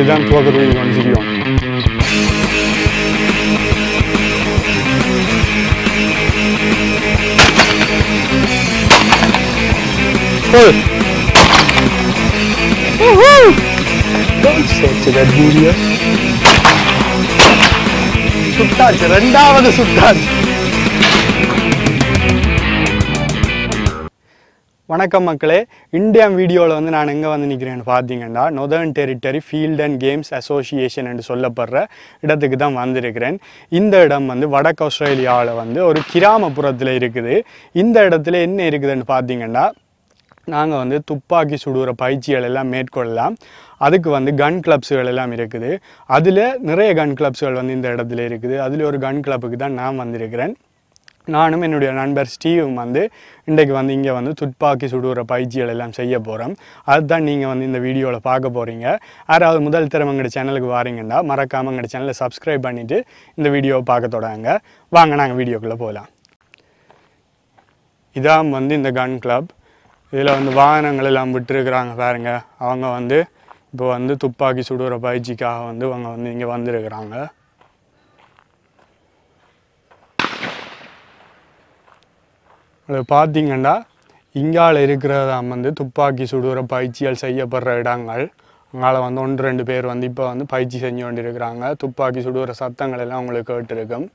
இப்படி தான் துவக்க தூக்கி கொண்டு செய்யும் Hey! Woohoo! Don't say to that video. சுட்டாச்சு ரெண்டாவது வணக்கம் மக்களே. இந்தியா வீடியோவில் வந்து நான் எங்கே வந்து நிற்கிறேன்னு பார்த்தீங்கன்னா northern territory field and games association என்று சொல்லப்படுற இடத்துக்கு தான் வந்திருக்கிறேன். இந்த இடம் வந்து வடக்கு ஆஸ்திரேலியாவில் வந்து ஒரு கிராமப்புறத்தில் இருக்குது. இந்த இடத்துல என்ன இருக்குதுன்னு பார்த்தீங்கன்னா நாங்கள் வந்து துப்பாக்கி சுடுகிற பயிற்சிகள் எல்லாம் மேற்கொள்ளலாம். அதுக்கு வந்து கன் கிளப்ஸுகள் எல்லாம் இருக்குது. அதில் நிறைய கன் கிளப்ஸுகள் வந்து இந்த இடத்துல இருக்குது. அதில் ஒரு கன் கிளப்புக்கு தான் நான் வந்திருக்கிறேன். நானும் என்னுடைய நண்பர் ஸ்டீவும் வந்து இன்றைக்கு வந்து இங்கே வந்து துப்பாக்கி சுடுகிற பயிற்சிகள் எல்லாம் செய்ய போகிறோம் அதுதான் நீங்கள் வந்து இந்த வீடியோவில் பார்க்க போகிறீங்க யாராவது முதல் தரம் சேனலுக்கு வாரீங்கன்னா மறக்காமல் எங்கள் சேனலை சப்ஸ்கிரைப் பண்ணிவிட்டு இந்த வீடியோவை பார்க்க தொடங்க. வாங்க நாங்கள் வீடியோக்குள்ளே போகலாம் இதான் வந்து இந்த கன் கிளப் இதில் வந்து வாகனங்கள் எல்லாம் விட்டுருக்குறாங்க பாருங்கள் அவங்க வந்து இப்போ வந்து துப்பாக்கி சுடுகிற பயிற்சிக்காக வந்து அவங்க வந்து இங்கே வந்திருக்கிறாங்க. அது பார்த்தீங்கன்னா இங்கால இருக்கிறதாம் வந்து துப்பாக்கி சுடுகிற பயிற்சிகள் செய்யப்படுற இடங்கள். அங்கால வந்து ஒன்று ரெண்டு பேர் வந்து இப்போ வந்து பயிற்சி செஞ்சு கொண்டிருக்கிறாங்க. துப்பாக்கி சுடுகிற சத்தங்கள் எல்லாம் உங்களுக்கு கேட்டிருக்கும்.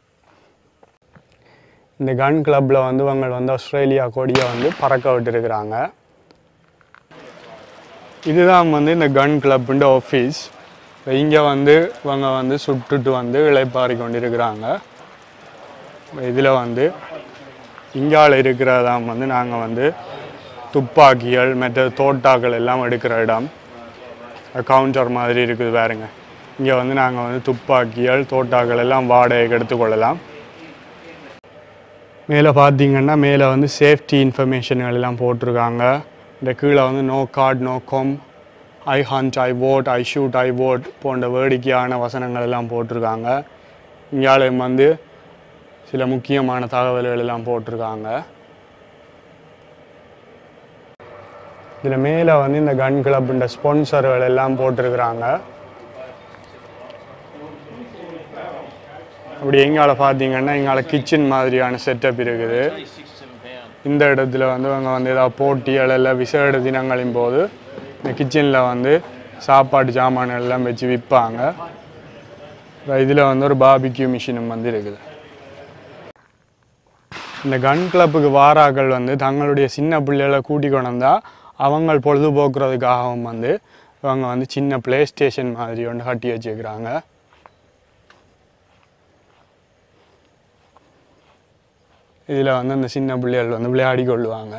இந்த கன் கிளப்பில் வந்து இவங்க வந்து ஆஸ்திரேலியா கொடியை வந்து பறக்க விட்டுருக்குறாங்க. இதுதான் வந்து இந்த கன் கிளப்புன்ற ஆஃபீஸ் இங்கே வந்து இவங்க வந்து சுட்டுட்டு வந்து இளைப்பாரி கொண்டிருக்கிறாங்க. இதில் வந்து இங்கால இருக்கிறதாம் வந்து நாங்கள் வந்து துப்பாக்கிகள் மற்ற தோட்டாக்கள் எல்லாம் எடுக்கிற இடம். கவுண்டர் மாதிரி இருக்குது பாருங்க. இங்கே வந்து நாங்கள் வந்து துப்பாக்கிகள் தோட்டாக்கள் எல்லாம் வாடகைக்கு எடுத்துக்கொள்ளலாம் மேலே பார்த்தீங்கன்னா மேலே வந்து சேஃப்டி இன்ஃபர்மேஷன்கள் எல்லாம் போட்டிருக்காங்க. இந்த கீழே வந்து no card no comb I hunt I ode I shoot I ode போன்ற வேடிக்கையான வசனங்கள் எல்லாம் போட்டிருக்காங்க. இங்காலையும் வந்து சில முக்கியமான தகவல்கள் எல்லாம் போட்டிருக்காங்க. இதில் மேலே வந்து இந்த கன் கிளப்புன்ற ஸ்பான்சர்கள் எல்லாம் போட்டிருக்கிறாங்க. அப்படி எங்கால பார்த்தீங்கன்னா எங்கால கிச்சன் மாதிரியான செட்டப் இருக்குது. இந்த இடத்துல வந்து அவங்க வந்து ஏதாவது போட்டிகள் எல்லாம் விசேட தினங்களின் போது இந்த கிச்சனில் வந்து சாப்பாடு சாமான்கள் எல்லாம் வச்சு விற்பாங்க இதில் வந்து ஒரு பாபிக்யூ மிஷினும் வந்து இருக்குது. இந்த கன் கிளப்புக்கு வாராக்கள் வந்து தங்களுடைய சின்ன பிள்ளைகளை கூட்டி கொண்டு வந்தால் அவங்க பொழுதுபோக்குறதுக்காகவும் வந்து இவங்க வந்து சின்ன ப்ளே ஸ்டேஷன் மாதிரி ஒன்று கட்டி வச்சுக்கிறாங்க இதில் வந்து அந்த சின்ன பிள்ளைகள் வந்து விளையாடி கொள்ளுவாங்க.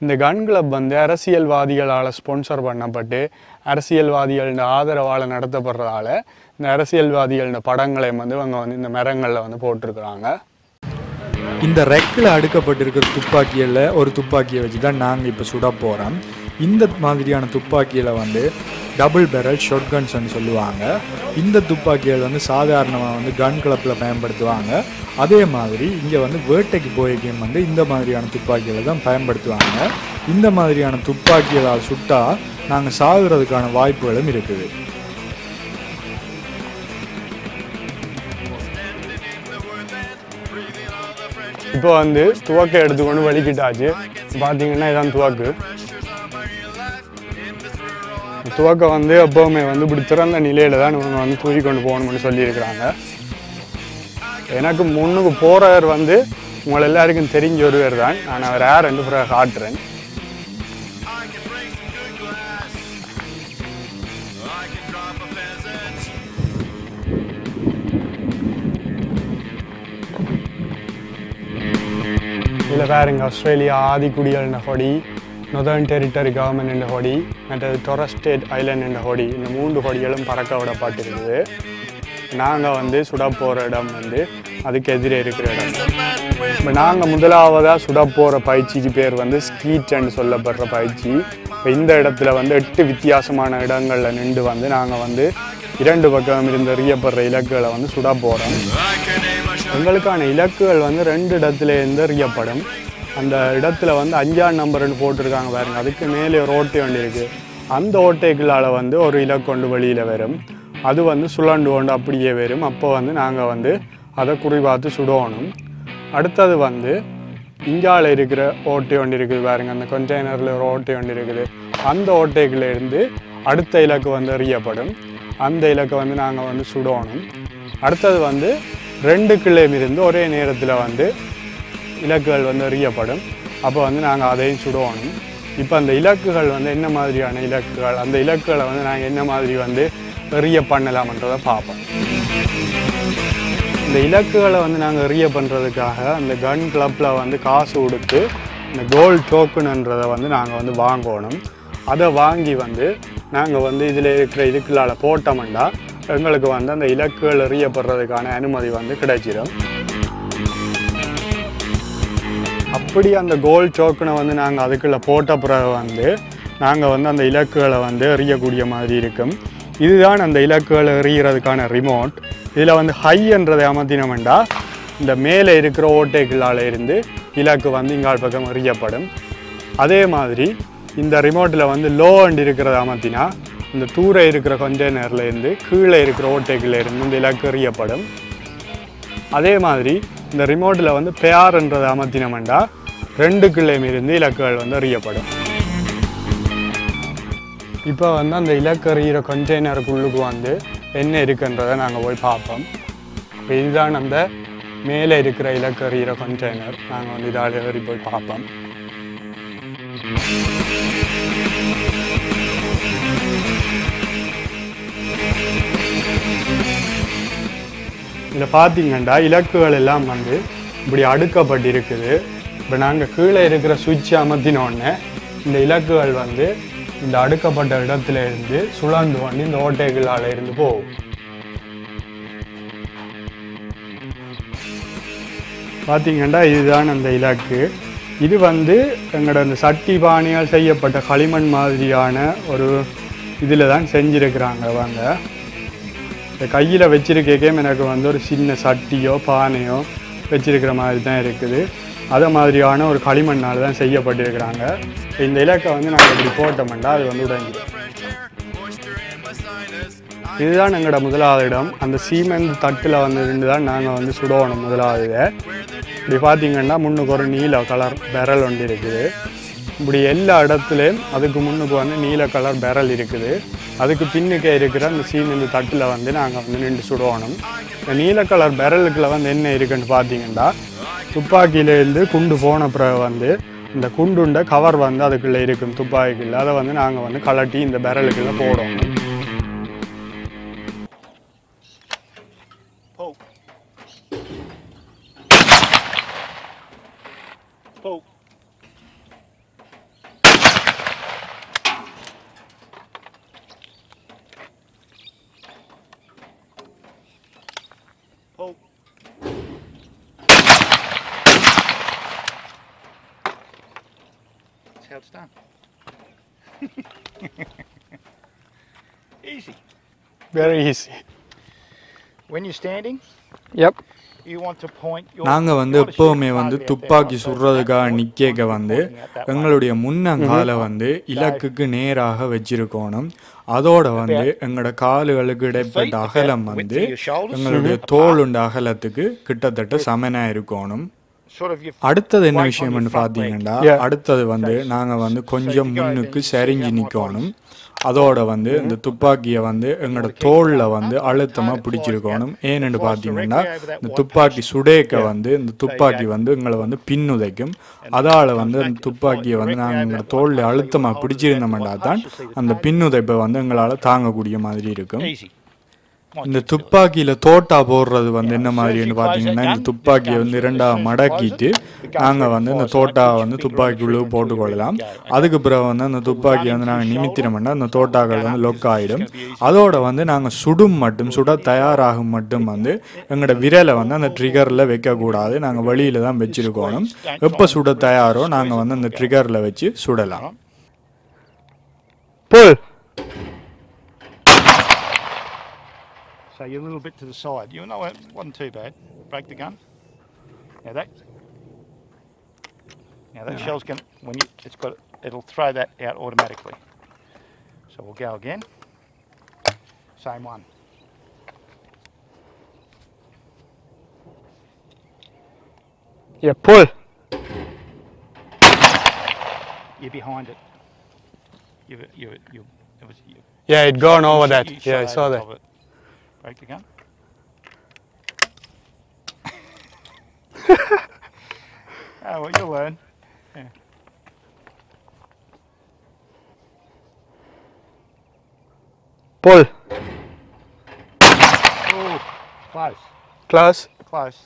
இந்த கன் கிளப் வந்து அரசியல்வாதிகளால் ஸ்பான்சர் பண்ணப்பட்டு அரசியல்வாதிகளின் ஆதரவால் நடத்தப்படுறதால இந்த அரசியல்வாதிகளின் படங்களை வந்து அவங்க வந்து இந்த மரங்களில் வந்து போட்டிருக்கிறாங்க. இந்த ரெக்கில் அடுக்கப்பட்டிருக்கிற துப்பாக்கியில் ஒரு துப்பாக்கியை வச்சு தான் நாங்கள் இப்போ சுட போகிறோம் இந்த மாதிரியான துப்பாக்கியில் வந்து டபுள் பெரல் ஷார்ட் சொல்லுவாங்க. இந்த துப்பாக்கிகள் வந்து சாதாரணமாக வந்து கன் கிளப்பில் பயன்படுத்துவாங்க. அதே மாதிரி இங்கே வந்து வேட்டைக்கு போய்க்கும் வந்து இந்த மாதிரியான துப்பாக்கிகளை தான் பயன்படுத்துவாங்க. இந்த மாதிரியான துப்பாக்கிகளால் சுட்டால் நாங்கள் சாகுறதுக்கான வாய்ப்புகளும் இருக்குது. இப்போ வந்து துவக்க எடுத்துக்கொண்டு வலிக்கிட்டாச்சு. பார்த்தீங்கன்னா இதான் துவக்கு. துவக்க வந்து எப்போவுமே வந்து இப்படி திறந்த நிலையில தான் இவங்க வந்து தூக்கி கொண்டு போகணும்னு சொல்லியிருக்கிறாங்க. எனக்கு முன்னுக்கு போகிறவர் வந்து உங்களை எல்லாருக்கும் தெரிஞ்ச ஒருவர் தான் நான் அவர் யார் ரெண்டு பிறகு காட்டுறேன். இதில் பாருங்க. ஆஸ்திரேலியா ஆதிக்குடியல்ன ஹொடி கொடி நொதர்ன் டெரிட்டரி கவர்மெண்ட் என்ற கொடி மற்றது டொரஸ்டேட் ஐலண்ட் என்ற கொடி இந்த மூன்று கொடிகளும் பறக்க விடப்பட்டிருக்குது. நாங்கள் வந்து சுட போகிற இடம் வந்து அதுக்கு எதிரே இருக்கிற இடம். இப்போ நாங்கள் முதலாவதாக சுட போகிற பயிற்சிக்கு பேர் வந்து ஸ்கீட்ன்னு சொல்லப்படுற பயிற்சி. இப்போ இந்த இடத்துல வந்து எட்டு வித்தியாசமான இடங்களில் நின்று வந்து நாங்கள் வந்து இரண்டு பக்கம் இருந்து எறியப்படுற இலக்குகளை வந்து சுட போகிறோம் எங்களுக்கான இலக்குகள் வந்து ரெண்டு இடத்துல இருந்து எறியப்படும் அந்த இடத்துல வந்து அஞ்சாம் நம்பர்னு போட்டிருக்காங்க பாருங்க. அதுக்கு மேலே ரோட்டு வண்டி இருக்கு. அந்த ஓட்டைகளால் வந்து ஒரு இலக்கு கொண்டு வெளியில் வரும். அது வந்து சுழண்டு கொண்டு அப்படியே வரும். அப்போ வந்து நாங்கள் வந்து அதை குறிபார்த்து சுடணும். அடுத்தது வந்து இங்கால இருக்கிற ஓட்டை ஒன்று இருக்குது பாருங்க. அந்த கண்டெய்னரில் ஒரு ஓட்டை ஒன்று இருக்குது. அந்த ஓட்டைகளிலிருந்து அடுத்த இலக்கு வந்து எறியப்படும். அந்த இலக்கை வந்து நாங்கள் வந்து சுடணும். அடுத்தது வந்து ரெண்டு கிளையும் இருந்து ஒரே நேரத்தில் வந்து இலக்குகள் வந்து எறியப்படும். அப்போ வந்து நாங்கள் அதையும் சுடுவோம் இப்போ அந்த இலக்குகள் வந்து என்ன மாதிரியான இலக்குகள் அந்த இலக்குகளை வந்து நாங்கள் என்ன மாதிரி வந்து எறிய பண்ணலாம்ன்றதை பார்ப்போம். இந்த இலக்குகளை வந்து நாங்கள் எறிய பண்ணுறதுக்காக அந்த கன் கிளப்பில் வந்து காசு கொடுத்து இந்த கோல் டோக்கனுன்றதை வந்து நாங்கள் வந்து வாங்கணும். அதை வாங்கி வந்து நாங்கள் வந்து இதில் இருக்கிற இதுக்குள்ளால் போட்டோம்னா எங்களுக்கு வந்து அந்த இலக்குகள் எறியப்படுறதுக்கான அனுமதி வந்து கிடைச்சிடும் அப்படி அந்த கோல் சோக்கனை வந்து நாங்கள் அதுக்குள்ளே போட்ட பிறகு வந்து நாங்கள் வந்து அந்த இலக்குகளை வந்து எறியக்கூடிய மாதிரி இருக்கும். இதுதான் அந்த இலக்குகளை எறிகிறதுக்கான ரிமோட் இதில் வந்து ஹையன்றதை அமர்த்தினோம்டா இந்த மேலே இருக்கிற ஓட்டைகளால் இருந்து இலக்கு வந்து இங்கால் பக்கம் எறியப்படும். அதே மாதிரி இந்த ரிமோட்டில் வந்து லோ அண்ட் இருக்கிறத அமர்த்தினா இந்த தூர இருக்கிற கண்டெய்னர்லேருந்து கீழே இருக்கிற ஓட்டைகள்ல இந்த இலக்கு எறியப்படும். அதே மாதிரி இந்த ரிமோட்டில் வந்து பேர்ன்றதை அமர்த்தினமெண்டா ரெண்டு கிளையும் இருந்து இலக்குகள் வந்து அறியப்படும் இப்போ வந்து அந்த இலக்கு எறிகிற கண்டெய்னருக்குள்ளுக்கு வந்து என்ன இருக்குன்றதை நாங்கள் போய் பார்ப்போம். இப்போ இதுதான் அந்த மேலே இருக்கிற இலக்கு எறிகிற கண்டெய்னர் நாங்கள் வந்து இதால் ஏறி போய் பார்ப்போம். இதில் பார்த்தீங்கன்னா இலக்குகள் எல்லாம் வந்து இப்படி அடுக்கப்பட்டிருக்குது. இப்போ நாங்கள் கீழே இருக்கிற சுவிட்ச் அமர்த்தினோடனே இந்த இலக்குகள் வந்து இந்த அடுக்கப்பட்ட இடத்துல இருந்து சுழந்து வந்து இந்த ஓட்டைகளால் இருந்து போகும். பார்த்தீங்கன்னா இதுதான் அந்த இலக்கு. இது வந்து எங்களோட அந்த சட்டி பானையால் செய்யப்பட்ட களிமண் மாதிரியான ஒரு இதில் தான் செஞ்சுருக்கிறாங்க அவங்க. இந்த கையில் வச்சிருக்கே எனக்கு வந்து ஒரு சின்ன சட்டியோ பானையோ வச்சிருக்கிற மாதிரி தான் இருக்குது. அதை மாதிரியான ஒரு களிமண்ணால் தான் செய்யப்பட்டிருக்கிறாங்க. இந்த இலக்கை வந்து நாங்கள் இப்படி போட்டோம்னா அது வந்து உடைஞ்சிடும் இதுதான் எங்களோட முதலாவது இடம். அந்த சீமெண்ட் தட்டில் வந்துருந்து தான் நாங்கள் வந்து சுடணும் முதலாவது இப்படி பார்த்தீங்கன்னா முன்னுக்கு ஒரு நீல கலர் விரல் ஒன்று இருக்குது. இப்படி எல்லா இடத்துலையும் அதுக்கு முன்னுக்கு வந்து நீல கலர் பெரல் இருக்குது. அதுக்கு பின்னுக்கே இருக்கிற அந்த சீமெண்ட் தட்டில் வந்து நாங்கள் வந்து நின்று சுடணும். இந்த நீல கலர் பேரலுக்குள்ள வந்து என்ன இருக்குன்னு பார்த்தீங்கன்னா துப்பாக்கியிலேருந்து குண்டு போன பிறகு வந்து இந்த குண்டுண்ட கவர் வந்து அதுக்குள்ளே இருக்கும். துப்பாக்கிக்குள்ளே அதை வந்து நாங்கள் வந்து கலட்டி இந்த பேரலுக்குள்ளே போடணும் Pull. Pull. Pull. It's done. Easy. Very easy When you're standing, எப் you want to point your நாங்கள் வந்து எப்போவுமே வந்து out துப்பாக்கி சுடுறதுக்காக forward, வந்து out. எங்களுடைய முன்னங்கால வந்து இலக்குக்கு நேராக வச்சிருக்கணும். அதோட வந்து எங்களோட காலுகளுக்கு இடைப்பட்ட அகலம் வந்து எங்களுடைய தோளுண்ட அகலத்துக்கு கிட்டத்தட்ட சமனா இருக்கணும். அடுத்தது என்ன விஷயம்னு பார்த்தீங்கன்னா. அடுத்தது வந்து நாங்கள் வந்து கொஞ்சம் முன்னுக்கு சரிஞ்சு நிற்கணும் அதோட வந்து இந்த துப்பாக்கியை வந்து எங்களோட தோளில் வந்து அழுத்தமாக பிடிச்சிருக்கணும். ஏன்னு பார்த்தீங்கன்னா இந்த துப்பாக்கி சுடேக்க வந்து இந்த துப்பாக்கி வந்து எங்களை வந்து பின்னுதைக்கும். அதால் வந்து அந்த துப்பாக்கியை வந்து நாங்கள் எங்களோட தோளில் அழுத்தமாக பிடிச்சிருந்தோம்னா தான் அந்த பின்னுதைப்பை வந்து எங்களால் தாங்கக்கூடிய மாதிரி இருக்கும். இந்த துப்பாக்கியில தோட்டா போடுறது வந்து என்ன மாதிரின்னு பார்த்தீங்கன்னா இந்த துப்பாக்கியை வந்து இரண்டா மடக்கிட்டு நாங்கள் வந்து இந்த தோட்டாவை வந்து துப்பாக்கிக்குள்ளே போட்டுக்கொள்ளலாம் அதுக்கு பிறகு வந்து அந்த துப்பாக்கியை வந்து நாங்கள் நிமித்தினோம்னா அந்த தோட்டாக்கள் வந்து லொக் ஆகிடும் அதோட வந்து நாங்கள் சுடும் மட்டும் சுட தயாராகும் மட்டும் வந்து எங்களோட விரலை வந்து அந்த ட்ரிகரில் வைக்கக்கூடாது. நாங்கள் வெளியில தான் வச்சிருக்கணும். எப்போ சுட தயாரோ நாங்கள் வந்து அந்த ட்ரிகரில் வச்சு சுடலாம். So you're a little bit to the side. You know it wasn't too bad. Break the gun. Now that. Now that shell's going to when you it's got it'll throw that out automatically. So we'll go again. Same one. Yeah, pull. You're behind it. You, you, you, it was, you, Yeah, it gone over that. Yeah, I saw that. Break the gun. oh, well, you'll learn. Pull. Oh, close, Close. close.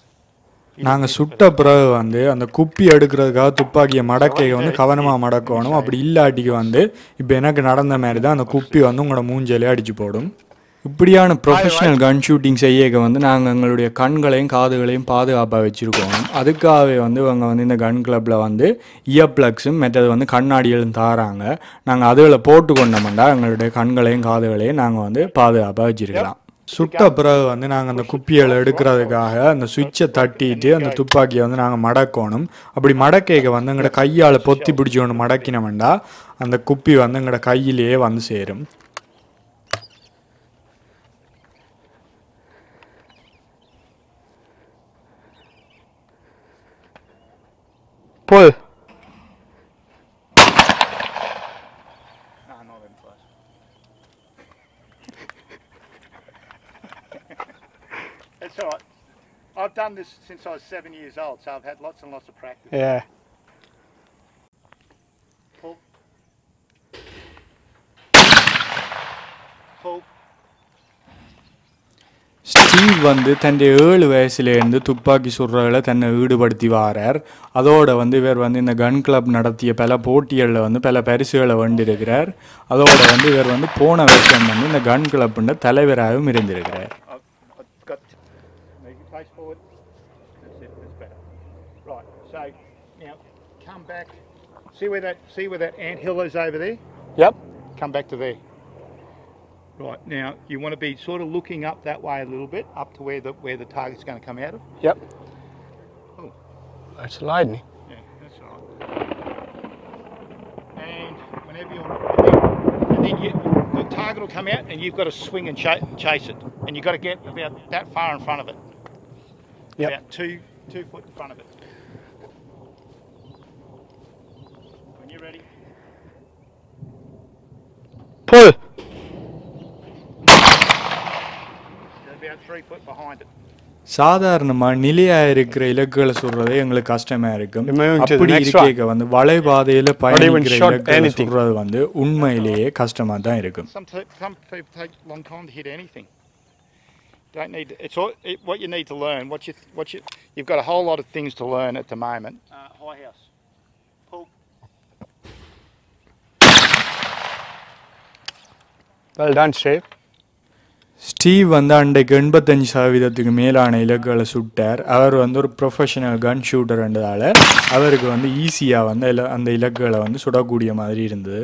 நாங்கள் சுட்ட பிறகு வந்து அந்த குப்பி எடுக்கிறதுக்காக துப்பாக்கியை மடக்கையை வந்து கவனமாக மடக்கணும் அப்படி இல்லாட்டிக்கு வந்து இப்போ எனக்கு நடந்த மாதிரி தான் அந்த குப்பி வந்து உங்களோட மூஞ்சிலே அடிச்சு போடும் இப்படியான ப்ரொஃபஷனல் கன் ஷூட்டிங் செய்யக்க வந்து நாங்கள் எங்களுடைய கண்களையும் காதுகளையும் பாதுகாப்பாக வச்சுருக்கோம். அதுக்காகவே வந்து இவங்க வந்து இந்த கன் கிளப்பில் வந்து இயர் ப்ளக்ஸும் மற்றது வந்து கண்ணாடிகளும் தாராங்க. நாங்கள் அதில் போட்டு கொண்டோம்னா எங்களுடைய கண்களையும் காதுகளையும் நாங்கள் வந்து பாதுகாப்பாக வச்சுருக்கலாம். சுட்ட பிறகு வந்து நாங்கள் அந்த குப்பிகளை எடுக்கிறதுக்காக அந்த சுவிட்சை தட்டிட்டு அந்த துப்பாக்கியை வந்து நாங்கள் மடக்கணும். அப்படி மடக்கைக்கு வந்து எங்களோட கையால் பொத்தி பிடிச்சி ஒன்று மடக்கினோம்னா அந்த குப்பி வந்து எங்களோட கையிலேயே வந்து சேரும். Pull. No, not even close. It's all right. I've done this since I was seven years old, so I've had lots and lots of practice. Yeah. வந்து தன் ஏழு வயசுலேருந்து துப்பாக்கி சுடுறதுல தன்னை ஈடுபடுத்தி வாரார் அதோட வந்து இவர் வந்து இந்த கன் கிளப் நடத்திய பல போட்டிகளில் வந்து பல பரிசுகளை வென்றிருக்கிறார் அதோட வந்து இவர் வந்து போன வருஷம் வந்து இந்த கன் கிளப்புன்ற தலைவராகவும் இருந்திருக்கிறார். See where that see where that ant hill is over there. Yep. Come back to there. Right now you want to be sort of looking up that way a little bit, up to where the where the target's going to come out of. Yep. Oh. That's lightning. Yeah, that's right. And whenever you're, and then, you, the target will come out, and you've got to swing and cha- chase it, and you've got to get about that far in front of it. Yep. About two two foot in front of it. When you're ready. Pull. சாதாரணமாக நிலையாக இருக்கிற இலக்குகளை சொல்றதே எங்களுக்கு கஷ்டமாக இருக்கும் அப்படி. இருக்க வந்து வலைபாதையில் பயணிக்கிற இலக்குகளை. சொல்றது வந்து உண்மையிலேயே கஷ்டமாக தான் இருக்கும் Some t- some people take a long time to hit anything. Don't need. It's all, it, what you need to learn. What you what you you've got a whole lot of things to learn at the moment. Uh, high house. Pull. Well done, Steve. Steve வந்து அன்றைக்கு எண்பத்தஞ்சு சதவீதத்துக்கு மேலான இலக்குகளை சுட்டார் அவர் வந்து ஒரு professional கன் ஷூட்டர்ன்றதால அவருக்கு வந்து ஈஸியாக வந்து அந்த இலக்குகளை வந்து சுடக்கூடிய மாதிரி இருந்தது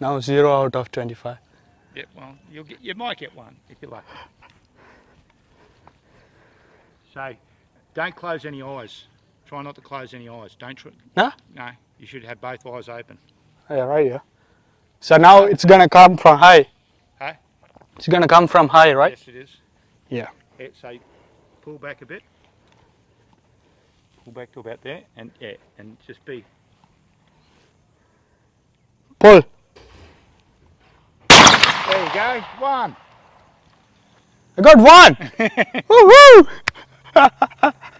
Now zero out of 25. Yeah, well, you'll get, you might get one if you're lucky. So, don't close any eyes. Try not to close any eyes. Don't try. Nah? No, you should have both eyes open. Yeah, right here. So now it's gonna come from high. It's gonna come from high, right? Yes, it is. Yeah. Yeah, so pull back a bit. Pull back to about there, and yeah, and just be. Pull. There you go. One. I got one. Woohoo!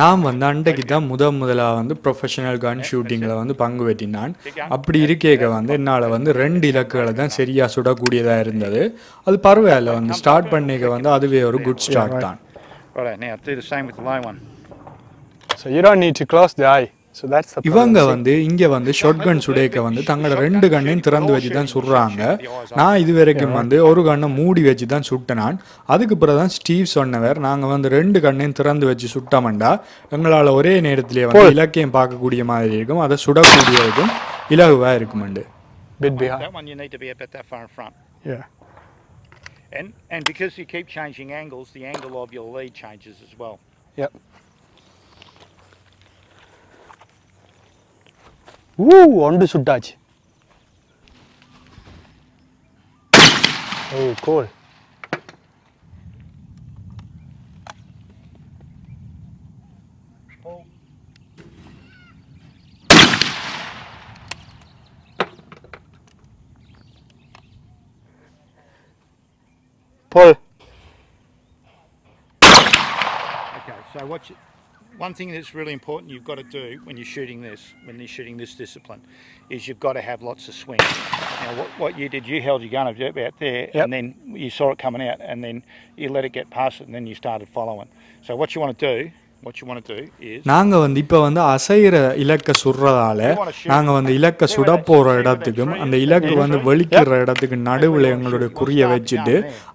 நான் வந்து அன்றைக்கு தான் முத முதலாக வந்து professional கன் ஷூட்டிங்கில் வந்து பங்கு பெற்றினான் அப்படி இருக்கேக்க வந்து என்னால் வந்து ரெண்டு இலக்குகளை தான் சரியாக சுடக்கூடியதாக இருந்தது. அது பரவாயில்ல வந்து ஸ்டார்ட் பண்ணிக்க வந்து அதுவே ஒரு குட் ஸ்டார்ட் தான். So you don't need to close the eye. இவங்க. வந்து இங்கே வந்து ஷார்ட் கன் சுடேக்க வந்து தங்களோட ரெண்டு கண்ணையும் திறந்து வச்சு தான் சுடுறாங்க நான் இது வரைக்கும் வந்து ஒரு கண்ணை மூடி வச்சு தான் சுட்டேன் நான் அதுக்கு பிறகு தான் ஸ்டீவ் சொன்னவர் நாங்கள் வந்து ரெண்டு கண்ணையும் திறந்து வச்சு சுட்டோம்டா எங்களால் ஒரே நேரத்திலே வந்து இலக்கியம் பார்க்கக்கூடிய மாதிரி இருக்கும் அதை சுடக்கூடியதுக்கும் இலகுவாக இருக்குமெண்டு. And and because you keep changing angles, the angle of your lead changes as well. Yep. Woo! ஒன்று சுட்டாச்சு Cool. Pull. Pull. Okay, so what you, One thing that's really important you've got to do when you're shooting this, when you're shooting this discipline, is you've got to have lots of swing. Now, what, what you did, you held your gun about there, Yep. and then you saw it coming out, and then you let it get past it, and then you started following. So what you want to do, what you want to do is நாங்கள் வந்து இப்போ வந்து அசைகிற இலக்கை சுடுறதால நாங்கள் வந்து இலக்கை சுட போகிற இடத்துக்கும் அந்த இலக்கு வந்து வெளிக்கிற இடத்துக்கு நடுவில் எங்களுடைய குறியை வச்சுட்டு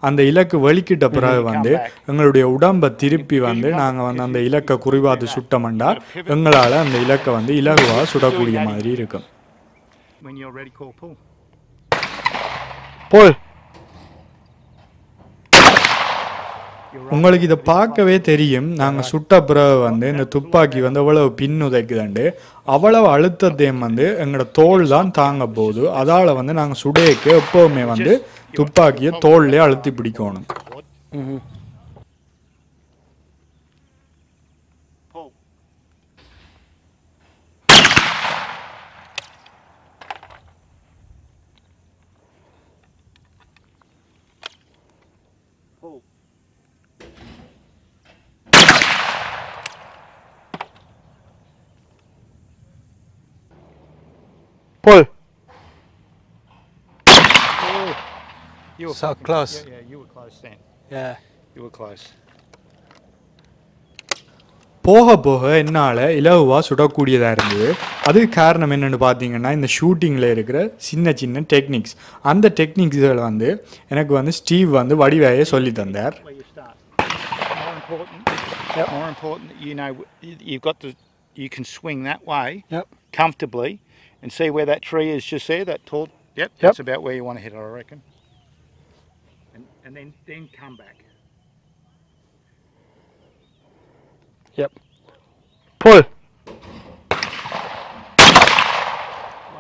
அந்த இலக்கு வெளிக்கிட்ட பிறகு வந்து எங்களுடைய உடம்பை திருப்பி வந்து நாங்கள் வந்து அந்த இலக்கை குறிவாத்து சுட்டோம்னா எங்களால் அந்த இலக்கை வந்து இலகுவாக சுடக்கூடிய மாதிரி இருக்கும். When you're ready, call pull. Pull. உங்களுக்கு இதை பார்க்கவே தெரியும். நாங்கள் சுட்ட பிறகு வந்து இந்த துப்பாக்கி வந்து எவ்வளவு பின் உதைக்குதுண்டு அவ்வளவு அழுத்தத்தையும் வந்து எங்களோட தோல் தான் தாங்க போகுது. அதால் வந்து நாங்கள் சுடையக்கு எப்போவுமே வந்து துப்பாக்கியை தோல்லே அழுத்தி பிடிக்கணும். Pull. Oh, you were So fucking- close. Yeah, yeah, you were close then. Yeah. You were close. போக போக என்னால் இலகுவாக சுடக்கூடியதாக இருந்தது அதுக்கு காரணம் என்னென்னு பார்த்தீங்கன்னா இந்த ஷூட்டிங்கில் இருக்கிற சின்ன சின்ன டெக்னிக்ஸ் அந்த டெக்னிக்ஸ்கள் வந்து எனக்கு வந்து ஸ்டீவ் வந்து வடிவாயே சொல்லி தந்தார். More important. That You know, you- you've got to. You can swing that way Yep. comfortably, and see where that tree is just there. That tall. Yep. Yep. That's about where you want to hit it, I reckon. And, and then then come back. Yep. Pull.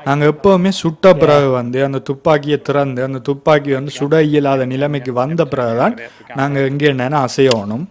நாங்கள் எப்போவுமே சுட்ட பிறகு வந்து அந்த துப்பாக்கியை திறந்து அந்த துப்பாக்கி வந்து சுட இயலாத நிலைமைக்கு வந்த பிறகு தான் நாங்கள் எங்கே என்னென்னு அசையணும்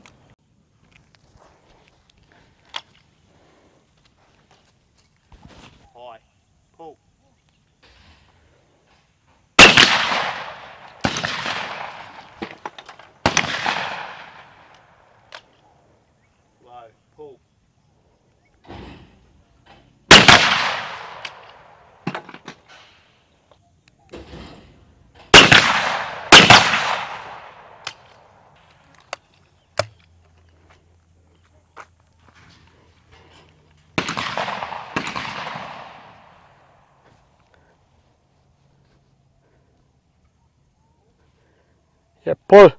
Yeah, pull.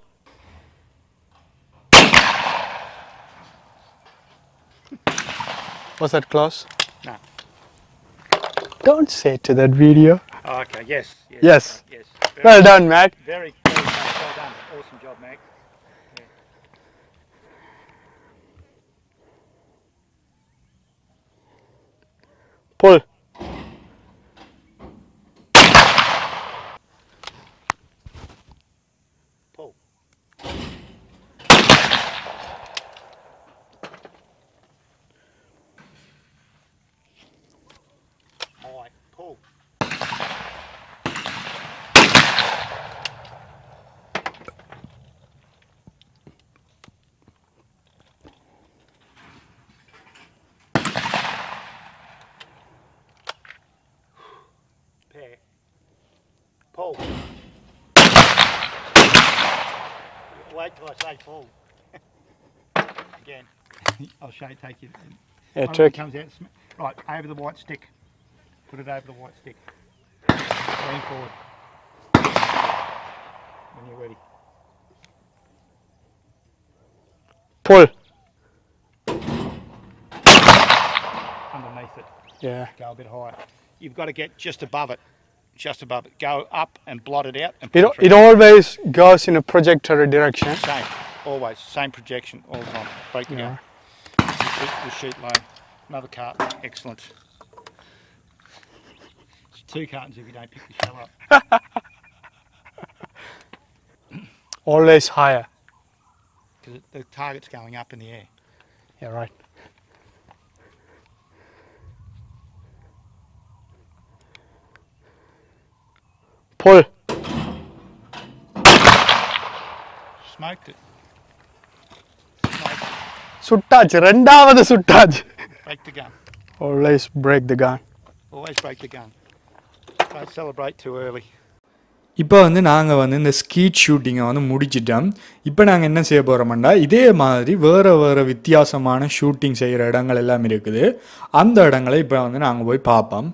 Was that close? No. Don't say to that video. Oh, okay. Yes. Yes. Yes. Yes. Very, Well done, Mac. Very, very done. well done. Awesome job, Mac. Pull. Pull. High. Pull. Pair. Pull. Wait till I say pull. Again. I'll show you, take you. Yeah, trick. it comes out. Right, over the white stick. Put it over the white stick. Lean forward. When you're ready. Pull. Underneath it. Yeah. Go a bit higher. You've got to get just above it. Just above it. Go up and blot it out. And It, it always goes in a projectory direction. Same. Always. Same projection all the time. Break the Yeah. gun. The, the sheet low. Another carton. Excellent. It's two cartons if you don't pick the shell up. Always higher. because the target's going up in the air. Yeah, right. Pull. Smoked it. சுட்டாச்சு ரெண்டாவது சுட்டாச்சு Break the gun. Always break the gun. Always break the gun. Don't celebrate too early. இப்போ வந்து நாங்கள் வந்து இந்த skid ஷூட்டிங்கை வந்து முடிச்சிட்டோம் இப்போ நாங்கள் என்ன செய்ய போகிறோம்னா இதே மாதிரி வேறு வேறு வித்தியாசமான ஷூட்டிங் செய்கிற இடங்கள் எல்லாம் இருக்குது அந்த இடங்களை இப்போ வந்து நாங்கள் போய் பார்ப்போம்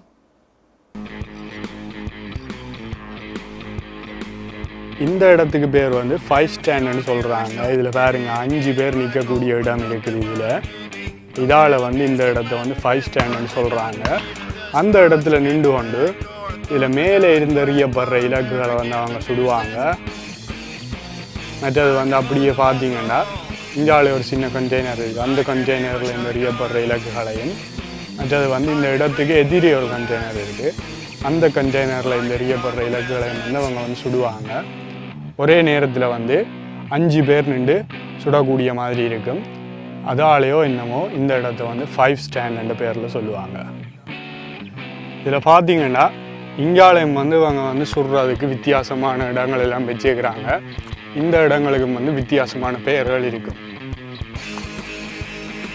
இந்த இடத்துக்கு பேர் வந்து ஃபைவ் ஸ்டாண்டர்ட்னு சொல்கிறாங்க இதில் பாருங்க அஞ்சு பேர் நிற்கக்கூடிய இடம் இருக்குது இதில். இதால் வந்து இந்த இடத்த வந்து ஃபைவ் ஸ்டாண்டர்ட்னு சொல்கிறாங்க அந்த இடத்துல நின்று கொண்டு இதில் மேலே இருந்தறியப்படுற இலக்குகளை வந்து அவங்க சுடுவாங்க. மற்றது வந்து அப்படியே பார்த்தீங்கன்னா இந்தியாவில் ஒரு சின்ன கண்டெய்னர் இருக்குது அந்த கண்டெய்னரில் இந்த எறியப்படுற இலக்குகளையும் மற்றது வந்து இந்த இடத்துக்கு எதிரே ஒரு கண்டெய்னர் இருக்குது அந்த கண்டெய்னரில் இந்த எறியப்படுற இலக்குகளையும் வந்து அவங்க வந்து சுடுவாங்க. ஒரே நேரத்தில் வந்து அஞ்சு பேர் நின்று சுடக்கூடிய மாதிரி இருக்கும். அதாலேயோ என்னமோ இந்த இடத்த வந்து ஃபைவ் ஸ்டாண்ட் பேரில் சொல்லுவாங்க. இதில் பார்த்தீங்கன்னா இங்காலயம் வந்து இவங்க வந்து சுடுறதுக்கு வித்தியாசமான இடங்கள் எல்லாம் வச்சுக்கிறாங்க இந்த இடங்களுக்கும் வந்து வித்தியாசமான பெயர்கள் இருக்கும்.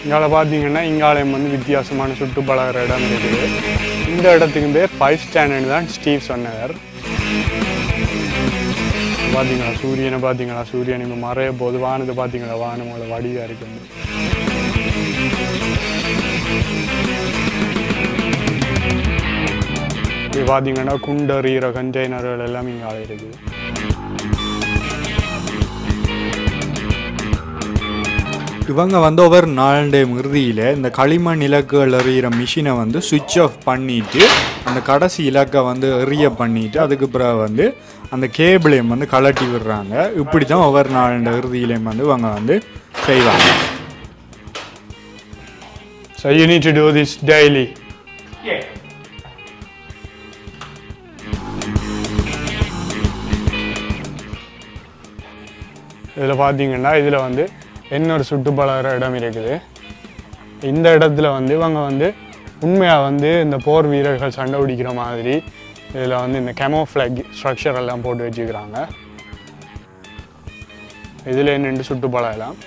இங்கால பார்த்தீங்கன்னா இங்காலயம் வந்து வித்தியாசமான சுட்டு பழகிற இடம் இருக்குது. இந்த இடத்துக்கும் பேர் ஃபைவ் ஸ்டாண்டர்ட் தான் ஸ்டீவ் சொன்னவர் பார்த்தீங்களா சூரியனை பார்த்தீங்களா சூரியன் இப்போ மறைய போது வானத்தை பார்த்தீங்களா வானமோட வடிவாக இருக்குது இப்போ பார்த்தீங்கன்னா குண்டறிகிற கண்டெய்னர்கள் எல்லாம் இங்கே இருக்குது இவங்க வந்து ஒவ்வொரு நாலு இறுதியில் இந்த களிமண் இலக்குகள் எறிகிற மிஷினை வந்து சுவிட்ச் ஆஃப் பண்ணிவிட்டு அந்த கடைசி இலக்கை வந்து எறிய பண்ணிட்டு அதுக்கு பிறகு வந்து அந்த கேபிளையும் வந்து கலட்டி விடுறாங்க இப்படி தான் ஒவ்வொரு நாளண்ட இறுதியிலையும் வந்து இவங்க வந்து செய்வாங்க So you need to do this daily. Yeah. இதில் பார்த்தீங்கன்னா இதில் வந்து இன்னொரு சுட்டுப்பழகிற இடம் இருக்குது இந்த இடத்துல வந்து இவங்க வந்து உண்மையாக வந்து இந்த போர் வீரர்கள் சண்டை பிடிக்கிற மாதிரி இதில் வந்து இந்த கெமோ ஃப்ளக் ஸ்ட்ரக்சர் எல்லாம் போட்டு வச்சுக்கிறாங்க. இதில் நின்று சுட்டு பழகலாம்.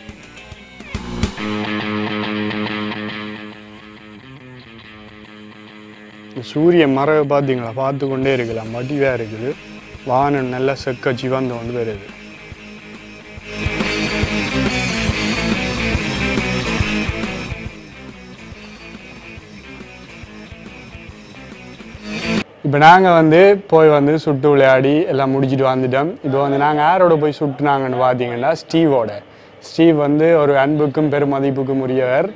இந்த சூரிய மரவை பார்த்தீங்களா? பார்த்து கொண்டே இருக்கலாம். வடிவாக இருக்குது. வானம் நல்லா செக்க சிவந்து கொண்டு வருது. இப்போ நாங்கள் வந்து போய் வந்து சுட்டு விளையாடி எல்லாம் முடிச்சிட்டு வந்துட்டோம் இப்போ வந்து நாங்கள் யாரோட போய் சுட்டுனாங்கன்னு பார்த்தீங்கன்னா ஸ்டீவோட ஸ்டீவ் வந்து ஒரு அன்புக்கும் பெருமதிப்புக்கும் உரியவர்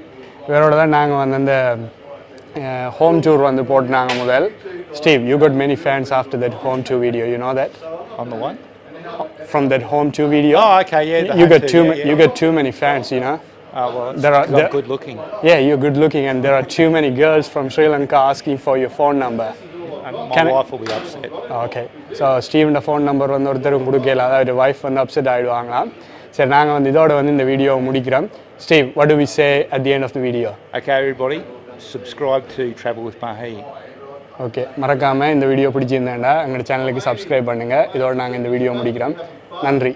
இவரோட தான் நாங்கள் வந்து அந்த ஹோம் டூர் வந்து போட்டுனாங்க முதல் Steve you got many fans after that home tour video you know that On the one? from that home tour video Oh, okay, yeah. the you home got tour, too yeah, ma- yeah. you got too many fans you know Oh, well, There are- there- good looking. yeah you're good looking and there are too many girls from Sri Lanka asking for your phone number my wife will be upset. Okay so ஸ்டீவனோட phone number வந்து ஒருத்தரும் கொடுக்கல. அதாவது wife வந்து upset ஆகிடுவாங்களாம் சரி நாங்கள் வந்து இதோட வந்து இந்த வீடியோவை முடிக்கிறோம். Steve what do we say at the end of the video? Okay, everybody, subscribe to Travel with Mahi. Okay மறக்காமல் இந்த வீடியோ பிடிச்சிருந்தேன்டா எங்கள் சேனலுக்கு சப்ஸ்கிரைப் பண்ணுங்கள் இதோட நாங்கள் இந்த வீடியோ முடிக்கிறோம். நன்றி.